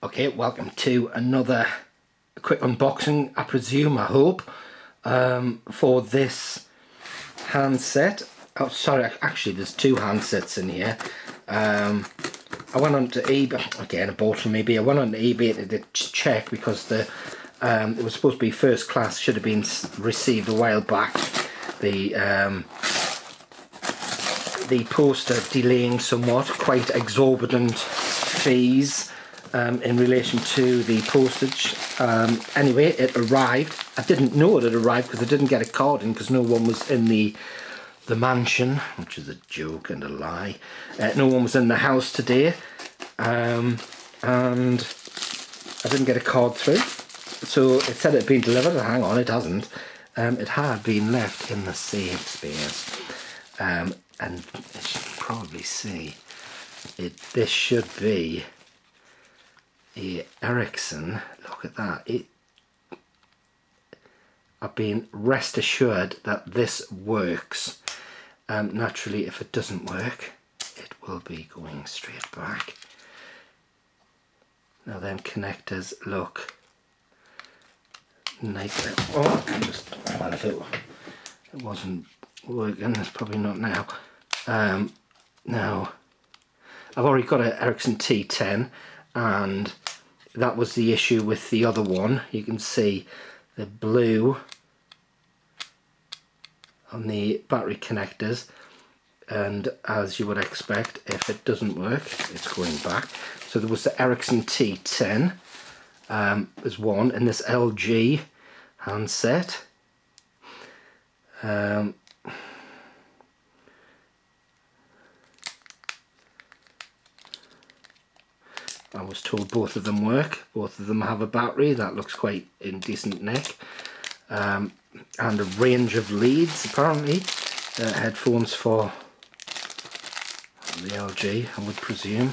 Okay, welcome to another quick unboxing, I presume, I hope, um, for this handset. Oh, sorry, actually there's two handsets in here. Um, I went on to eBay, again, a bought from eBay. I went on to eBay to, to check because the um, it was supposed to be first class, should have been received a while back. The um, the poster delaying somewhat, quite exorbitant fees um, in relation to the postage. Um, anyway, it arrived. I didn't know it had arrived because I didn't get a card in because no one was in the the mansion, which is a joke and a lie. Uh, no one was in the house today, um, and I didn't get a card through. So it said it had been delivered. Hang on, it hasn't. Um, it had been left in the safe space, um, and as you can probably see, it this should be a Ericsson. Look at that. It. I've been rest assured that this works. Um, naturally, if it doesn't work, it will be going straight back. Now them connectors look nice. Oh, I just well, if it, it wasn't working, it's probably not now. Um, now, I've already got an Ericsson T10 and that was the issue with the other one. You can see the blue on the battery connectors. And as you would expect if it doesn't work it's going back. So there was the Ericsson T10 um, there's one in this LG handset. Um, I was told both of them work. Both of them have a battery that looks quite in decent. Um, and a range of leads apparently. Uh, headphones for the LG I would presume.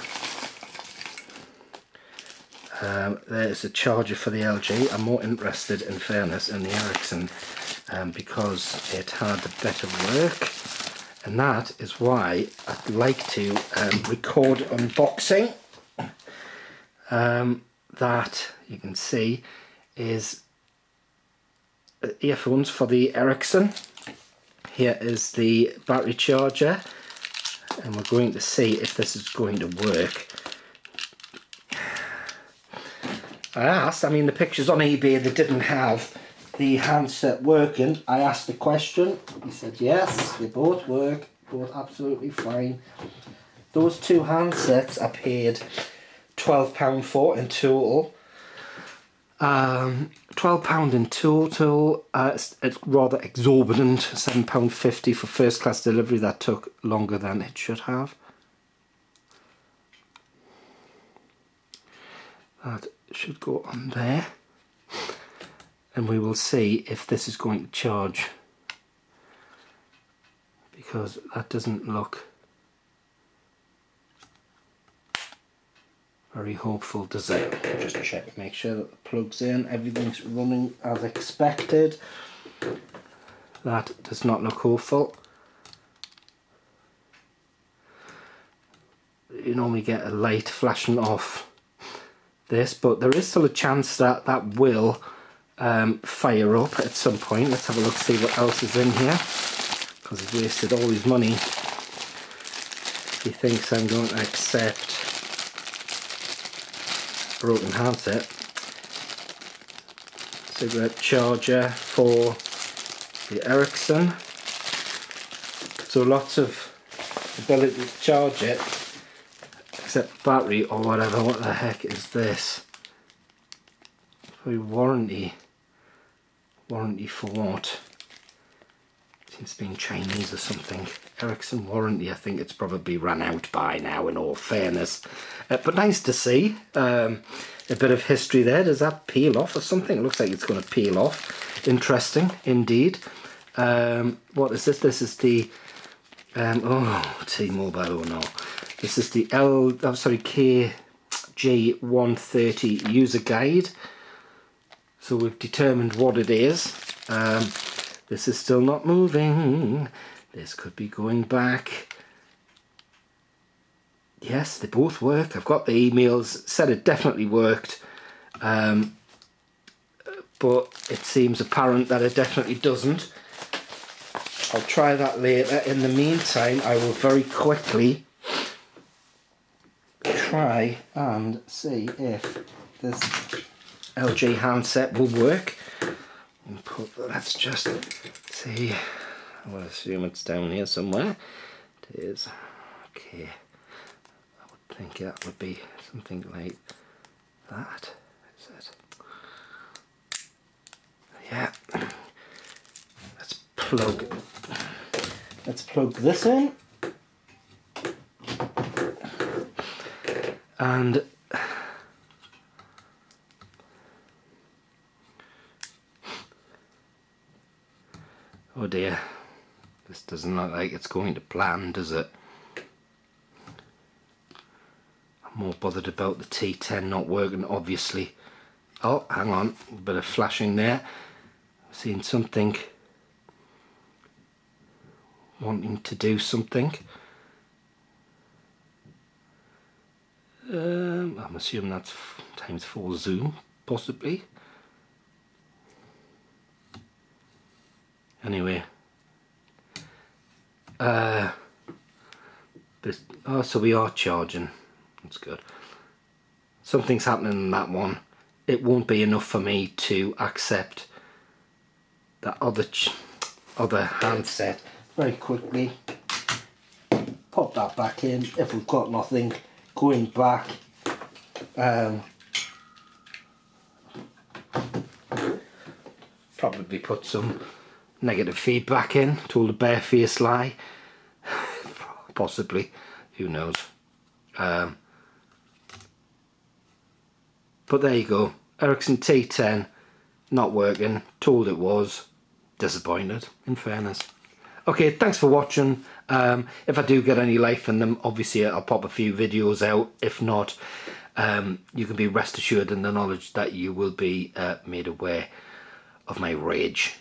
Um, there's a charger for the LG. I'm more interested in fairness in the Ericsson um, because it had better work and that is why I'd like to um, record unboxing um, that you can see is earphones for the Ericsson. Here is the battery charger and we're going to see if this is going to work. I asked, I mean the pictures on eBay they didn't have the handset working. I asked the question, he said yes, they both work, both absolutely fine. Those two handsets I paid £12 for in total. Um, £12 in total, uh, it's, it's, rather exorbitant, £7.50 for first class delivery, that took longer than it should have. That should go on there. And we will see if this is going to charge. Because that doesn't look very hopeful does it just check make sure that the plugs in everything's running as expected. That does not look hopeful. You normally get a light flashing off this but there is still a chance that that will um, fire up at some point. Let's have a look see what else is in here. Because he's wasted all his money. He thinks I'm going to accept broken handset cigarette charger for the Ericsson. So lots of ability to charge it except battery or whatever. What the heck is this? Probably warranty. Warranty for what seems to be in Chinese or something Ericsson warranty I think it's probably run out by now in all fairness uh, but nice to see. Um, a bit of history there. Does that peel off or something? It looks like it's going to peel off. Interesting indeed. Um, what is this? This is the um, oh T-Mobile. Oh no, this is the L. Oh, sorry, KG130 user guide. So we've determined what it is. Um, this is still not moving. This could be going back yes, they both work. I've got the emails, said it definitely worked. Um, but it seems apparent that it definitely doesn't. I'll try that later. In the meantime, I will very quickly try and see if this LG handset will work. And put, let's just see. I will assume it's down here somewhere. It is. Okay. I would think that would be something like that. Is it? Yeah. Let's plug. Let's plug this in. And oh dear, this doesn't look like it's going to plan, does it? I'm more bothered about the T10 not working, obviously. Oh, hang on, a bit of flashing there. Seeing something wanting to do something. Um, I'm assuming that's times 4 zoom, possibly. Anyway. Uh, this, oh, so we are charging. That's good. Something's happening in that one. It won't be enough for me to accept that other other handset very quickly. Pop that back in if we've got nothing going back. Um, probably put some negative feedback in, told a barefaced lie. Possibly, who knows. Um, but there you go. Ericsson T10 not working, told it was, disappointed in fairness. Okay, thanks for watching. Um, if I do get any life in them, obviously I'll pop a few videos out. If not, um, you can be rest assured in the knowledge that you will be uh, made aware of my rage.